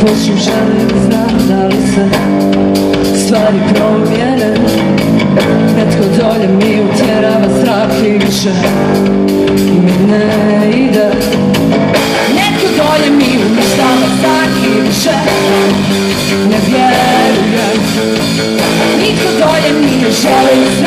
počnem želim znam da li se stvari promijene. Netko ne ide. Netko dolje mi uništava strah i više ne vjerujem. Nitko dolje mi ne želi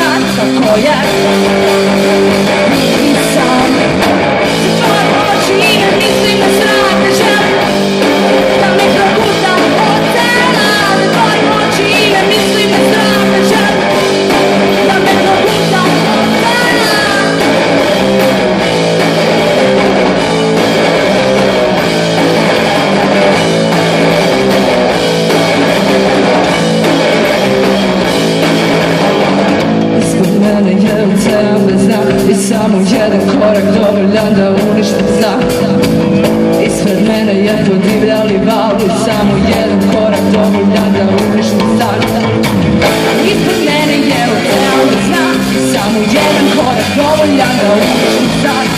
mene je ocean bez dna I samo jedan korak dovoljan da uništim znak Ispred mene je podivljali val I samo jedan korak dovoljan da uništim znak Ispred mene je ocean I samo jedan korak dovoljan da uništim znak